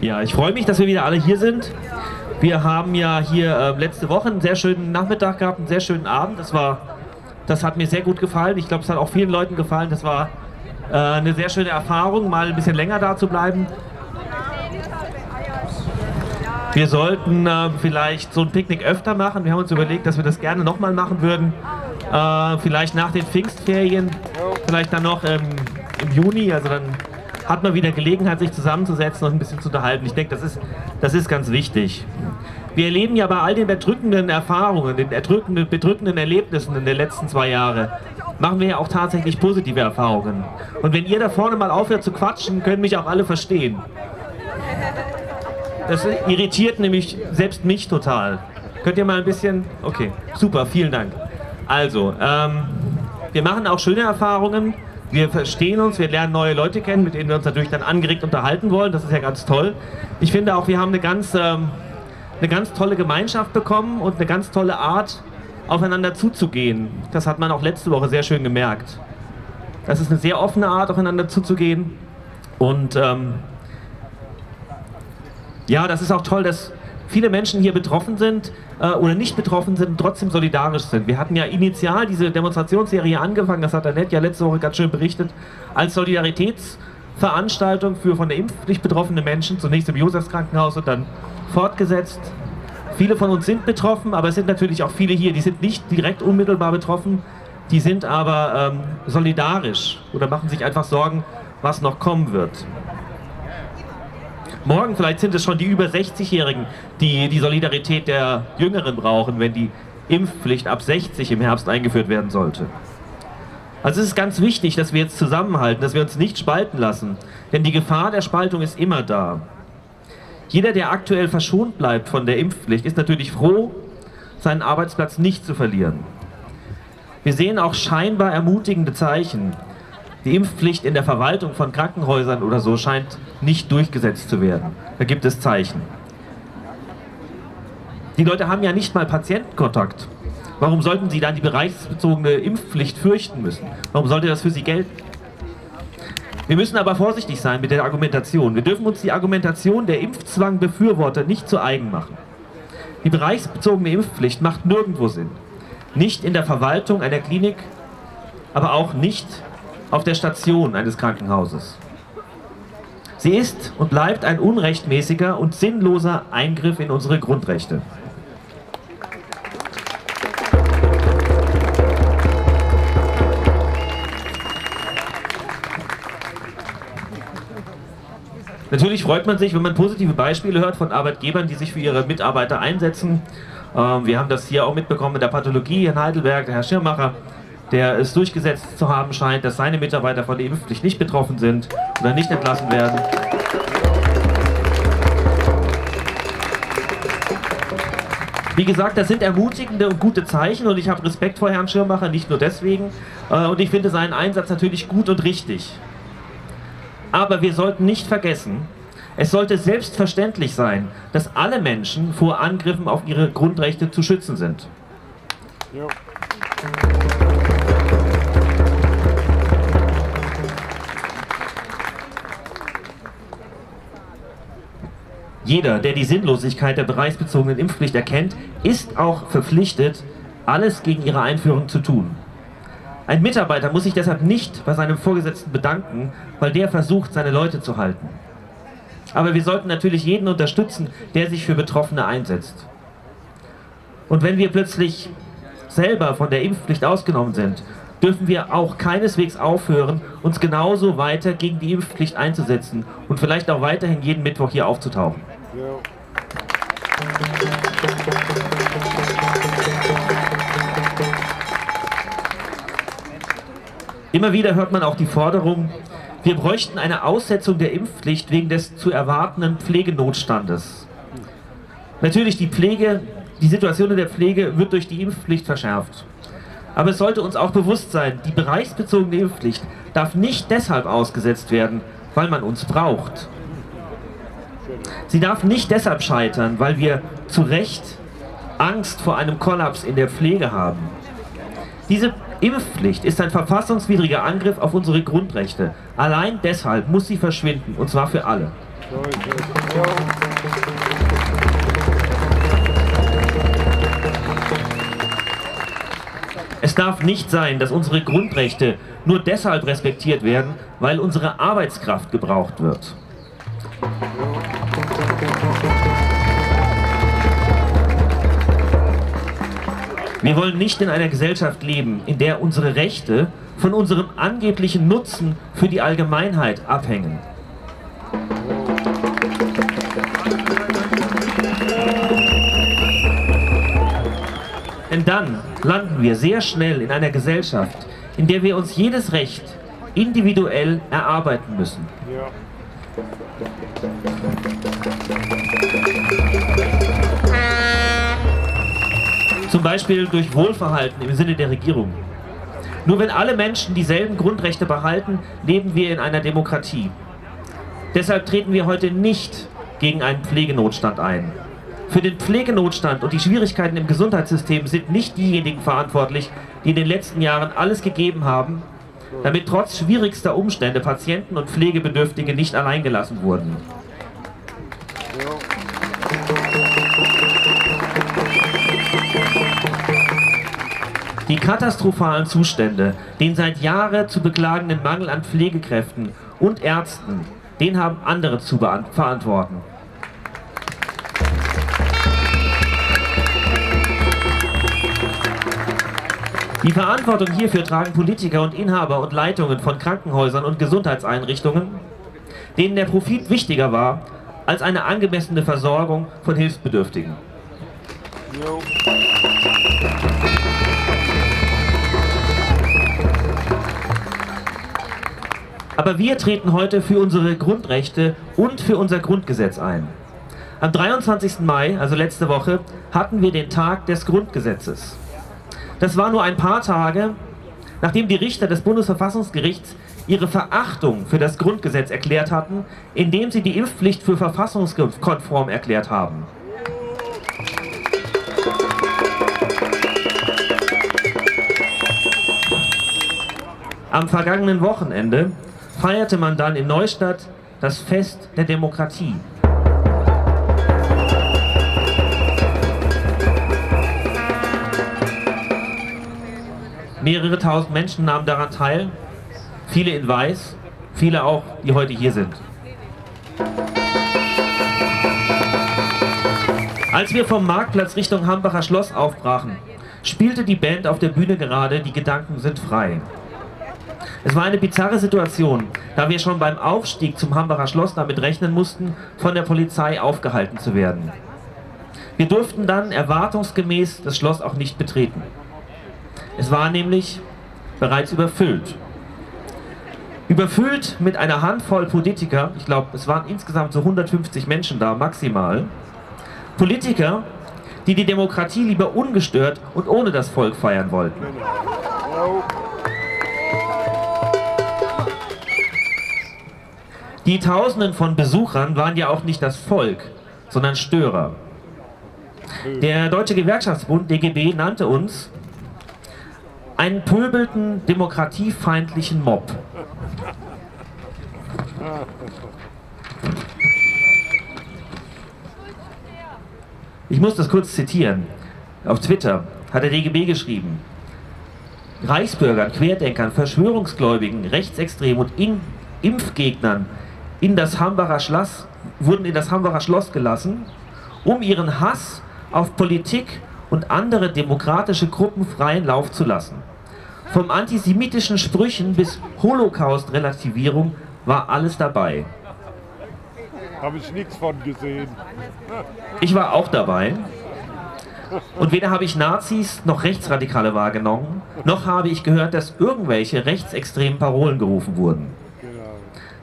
Ja, ich freue mich, dass wir wieder alle hier sind. Wir haben ja hier äh, letzte Woche einen sehr schönen Nachmittag gehabt, einen sehr schönen Abend. Das war, das hat mir sehr gut gefallen. Ich glaube, es hat auch vielen Leuten gefallen. Das war äh, eine sehr schöne Erfahrung, mal ein bisschen länger da zu bleiben. Wir sollten äh, vielleicht so ein Picknick öfter machen. Wir haben uns überlegt, dass wir das gerne nochmal machen würden. Äh, vielleicht nach den Pfingstferien, vielleicht dann noch ähm, im Juni. Also dann hat man wieder Gelegenheit, sich zusammenzusetzen und ein bisschen zu unterhalten. Ich denke, das ist, das ist ganz wichtig. Wir erleben ja bei all den bedrückenden Erfahrungen, den bedrückenden, bedrückenden Erlebnissen in den letzten zwei Jahren, machen wir ja auch tatsächlich positive Erfahrungen. Und wenn ihr da vorne mal aufhört zu quatschen, können mich auch alle verstehen. Das irritiert nämlich selbst mich total. Könnt ihr mal ein bisschen... Okay, super, vielen Dank. Also, ähm, wir machen auch schöne Erfahrungen. Wir verstehen uns, wir lernen neue Leute kennen, mit denen wir uns natürlich dann angeregt unterhalten wollen. Das ist ja ganz toll. Ich finde auch, wir haben eine ganz, ähm, eine ganz tolle Gemeinschaft bekommen und eine ganz tolle Art, aufeinander zuzugehen. Das hat man auch letzte Woche sehr schön gemerkt. Das ist eine sehr offene Art, aufeinander zuzugehen. Und ähm, ja, das ist auch toll, dass viele Menschen hier betroffen sind äh, oder nicht betroffen sind und trotzdem solidarisch sind. Wir hatten ja initial diese Demonstrationsserie angefangen, das hat Annette ja letzte Woche ganz schön berichtet, als Solidaritätsveranstaltung für von der Impfpflicht betroffene Menschen, zunächst im Josefskrankenhaus und dann fortgesetzt. Viele von uns sind betroffen, aber es sind natürlich auch viele hier, die sind nicht direkt unmittelbar betroffen, die sind aber ähm, solidarisch oder machen sich einfach Sorgen, was noch kommen wird. Morgen vielleicht sind es schon die über 60-Jährigen, die die Solidarität der Jüngeren brauchen, wenn die Impfpflicht ab 60 im Herbst eingeführt werden sollte. Also es ist ganz wichtig, dass wir jetzt zusammenhalten, dass wir uns nicht spalten lassen, denn die Gefahr der Spaltung ist immer da. Jeder, der aktuell verschont bleibt von der Impfpflicht, ist natürlich froh, seinen Arbeitsplatz nicht zu verlieren. Wir sehen auch scheinbar ermutigende Zeichen. Die Impfpflicht in der Verwaltung von Krankenhäusern oder so scheint nicht durchgesetzt zu werden. Da gibt es Zeichen. Die Leute haben ja nicht mal Patientenkontakt. Warum sollten sie dann die bereichsbezogene Impfpflicht fürchten müssen? Warum sollte das für sie gelten? Wir müssen aber vorsichtig sein mit der Argumentation. Wir dürfen uns die Argumentation der Impfzwangbefürworter nicht zu eigen machen. Die bereichsbezogene Impfpflicht macht nirgendwo Sinn. Nicht in der Verwaltung einer Klinik, aber auch nicht auf der Station eines Krankenhauses. Sie ist und bleibt ein unrechtmäßiger und sinnloser Eingriff in unsere Grundrechte. Natürlich freut man sich, wenn man positive Beispiele hört von Arbeitgebern, die sich für ihre Mitarbeiter einsetzen. Ähm, wir haben das hier auch mitbekommen in der Pathologie in Heidelberg, der Herr Schirmacher, der es durchgesetzt zu haben scheint, dass seine Mitarbeiter von der Impfpflicht nicht betroffen sind oder nicht entlassen werden. Wie gesagt, das sind ermutigende und gute Zeichen und ich habe Respekt vor Herrn Schirmacher, nicht nur deswegen. Äh, und ich finde seinen Einsatz natürlich gut und richtig. Aber wir sollten nicht vergessen, es sollte selbstverständlich sein, dass alle Menschen vor Angriffen auf ihre Grundrechte zu schützen sind. Ja. Jeder, der die Sinnlosigkeit der bereichsbezogenen Impfpflicht erkennt, ist auch verpflichtet, alles gegen ihre Einführung zu tun. Ein Mitarbeiter muss sich deshalb nicht bei seinem Vorgesetzten bedanken, weil der versucht, seine Leute zu halten. Aber wir sollten natürlich jeden unterstützen, der sich für Betroffene einsetzt. Und wenn wir plötzlich selber von der Impfpflicht ausgenommen sind, dürfen wir auch keineswegs aufhören, uns genauso weiter gegen die Impfpflicht einzusetzen und vielleicht auch weiterhin jeden Mittwoch hier aufzutauchen. Ja. Immer wieder hört man auch die Forderung, wir bräuchten eine Aussetzung der Impfpflicht wegen des zu erwartenden Pflegenotstandes. Natürlich, die Pflege, die Situation in der Pflege wird durch die Impfpflicht verschärft. Aber es sollte uns auch bewusst sein, die bereichsbezogene Impfpflicht darf nicht deshalb ausgesetzt werden, weil man uns braucht. Sie darf nicht deshalb scheitern, weil wir zu Recht Angst vor einem Kollaps in der Pflege haben. Diese Impfpflicht ist ein verfassungswidriger Angriff auf unsere Grundrechte. Allein deshalb muss sie verschwinden, und zwar für alle. Es darf nicht sein, dass unsere Grundrechte nur deshalb respektiert werden, weil unsere Arbeitskraft gebraucht wird. Wir wollen nicht in einer Gesellschaft leben, in der unsere Rechte von unserem angeblichen Nutzen für die Allgemeinheit abhängen. Denn dann landen wir sehr schnell in einer Gesellschaft, in der wir uns jedes Recht individuell erarbeiten müssen. Ja. Zum Beispiel durch Wohlverhalten im Sinne der Regierung. Nur wenn alle Menschen dieselben Grundrechte behalten, leben wir in einer Demokratie. Deshalb treten wir heute nicht gegen einen Pflegenotstand ein. Für den Pflegenotstand und die Schwierigkeiten im Gesundheitssystem sind nicht diejenigen verantwortlich, die in den letzten Jahren alles gegeben haben, damit trotz schwierigster Umstände Patienten und Pflegebedürftige nicht alleingelassen wurden. Die katastrophalen Zustände, den seit Jahren zu beklagenden Mangel an Pflegekräften und Ärzten, den haben andere zu verantworten. Die Verantwortung hierfür tragen Politiker und Inhaber und Leitungen von Krankenhäusern und Gesundheitseinrichtungen, denen der Profit wichtiger war als eine angemessene Versorgung von Hilfsbedürftigen. Aber wir treten heute für unsere Grundrechte und für unser Grundgesetz ein. Am 23. Mai, also letzte Woche, hatten wir den Tag des Grundgesetzes. Das war nur ein paar Tage, nachdem die Richter des Bundesverfassungsgerichts ihre Verachtung für das Grundgesetz erklärt hatten, indem sie die Impfpflicht für verfassungskonform erklärt haben. Am vergangenen Wochenende feierte man dann in Neustadt das Fest der Demokratie. Mehrere tausend Menschen nahmen daran teil, viele in Weiß, viele auch, die heute hier sind. Als wir vom Marktplatz Richtung Hambacher Schloss aufbrachen, spielte die Band auf der Bühne gerade Die Gedanken sind frei. Es war eine bizarre Situation, da wir schon beim Aufstieg zum Hambacher Schloss damit rechnen mussten, von der Polizei aufgehalten zu werden. Wir durften dann erwartungsgemäß das Schloss auch nicht betreten. Es war nämlich bereits überfüllt. Überfüllt mit einer Handvoll Politiker, ich glaube, es waren insgesamt so 150 Menschen da, maximal. Politiker, die die Demokratie lieber ungestört und ohne das Volk feiern wollten. Die Tausenden von Besuchern waren ja auch nicht das Volk, sondern Störer. Der Deutsche Gewerkschaftsbund, DGB, nannte uns einen pöbelten, demokratiefeindlichen Mob. Ich muss das kurz zitieren. Auf Twitter hat der DGB geschrieben, Reichsbürgern, Querdenkern, Verschwörungsgläubigen, Rechtsextremen und in Impfgegnern in das Hambacher Schloss, wurden in das Hambacher Schloss gelassen, um ihren Hass auf Politik und andere demokratische Gruppen freien Lauf zu lassen. Vom antisemitischen Sprüchen bis Holocaust-Relativierung war alles dabei. Habe ich nichts von gesehen. Ich war auch dabei. Und weder habe ich Nazis noch Rechtsradikale wahrgenommen, noch habe ich gehört, dass irgendwelche rechtsextremen Parolen gerufen wurden.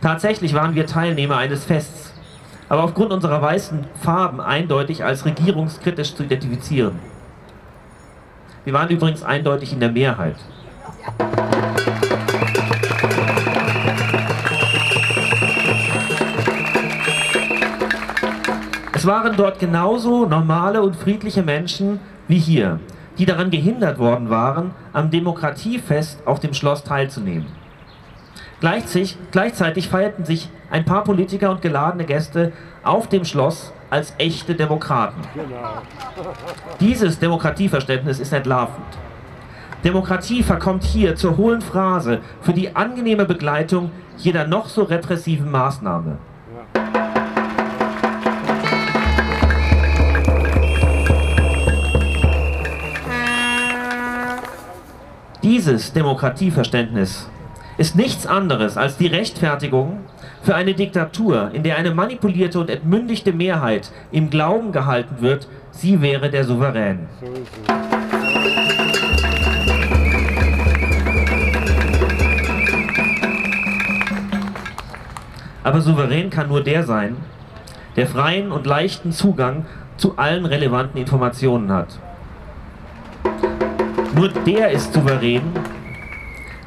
Tatsächlich waren wir Teilnehmer eines Fests, aber aufgrund unserer weißen Farben eindeutig als regierungskritisch zu identifizieren. Wir waren übrigens eindeutig in der Mehrheit. Es waren dort genauso normale und friedliche Menschen wie hier, die daran gehindert worden waren, am Demokratiefest auf dem Schloss teilzunehmen. Gleichzeitig, gleichzeitig feierten sich ein paar Politiker und geladene Gäste auf dem Schloss als echte Demokraten. Genau. Dieses Demokratieverständnis ist entlarvend. Demokratie verkommt hier zur hohlen Phrase für die angenehme Begleitung jeder noch so repressiven Maßnahme. Dieses Demokratieverständnis ist nichts anderes als die Rechtfertigung für eine Diktatur, in der eine manipulierte und entmündigte Mehrheit im Glauben gehalten wird, sie wäre der Souverän. Aber souverän kann nur der sein, der freien und leichten Zugang zu allen relevanten Informationen hat. Nur der ist souverän,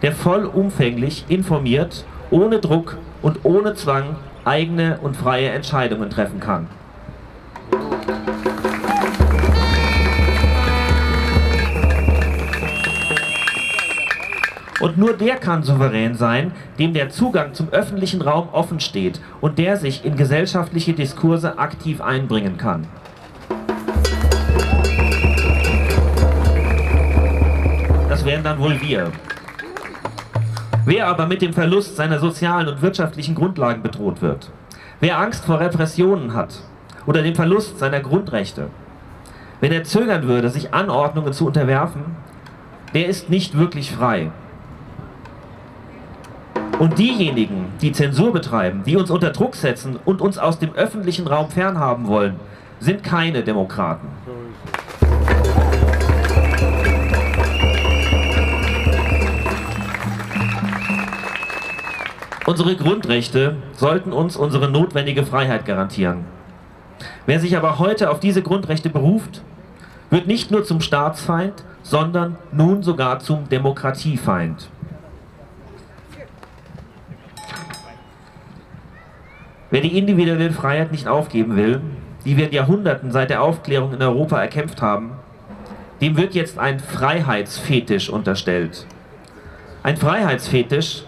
der vollumfänglich informiert, ohne Druck und ohne Zwang eigene und freie Entscheidungen treffen kann. Und nur der kann souverän sein, dem der Zugang zum öffentlichen Raum offen steht und der sich in gesellschaftliche Diskurse aktiv einbringen kann. Das wären dann wohl wir. Wer aber mit dem Verlust seiner sozialen und wirtschaftlichen Grundlagen bedroht wird, wer Angst vor Repressionen hat oder dem Verlust seiner Grundrechte, wenn er zögern würde, sich Anordnungen zu unterwerfen, der ist nicht wirklich frei. Und diejenigen, die Zensur betreiben, die uns unter Druck setzen und uns aus dem öffentlichen Raum fernhaben wollen, sind keine Demokraten. Unsere Grundrechte sollten uns unsere notwendige Freiheit garantieren. Wer sich aber heute auf diese Grundrechte beruft, wird nicht nur zum Staatsfeind, sondern nun sogar zum Demokratiefeind. Wer die individuelle Freiheit nicht aufgeben will, die wir in Jahrhunderten seit der Aufklärung in Europa erkämpft haben, dem wird jetzt ein Freiheitsfetisch unterstellt. Ein Freiheitsfetisch,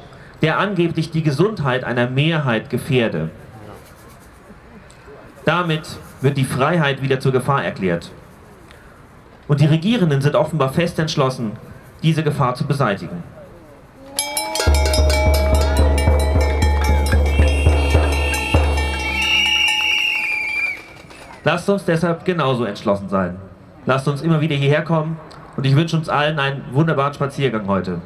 der angeblich die Gesundheit einer Mehrheit gefährde. Damit wird die Freiheit wieder zur Gefahr erklärt. Und die Regierenden sind offenbar fest entschlossen, diese Gefahr zu beseitigen. Lasst uns deshalb genauso entschlossen sein. Lasst uns immer wieder hierher kommen und ich wünsche uns allen einen wunderbaren Spaziergang heute.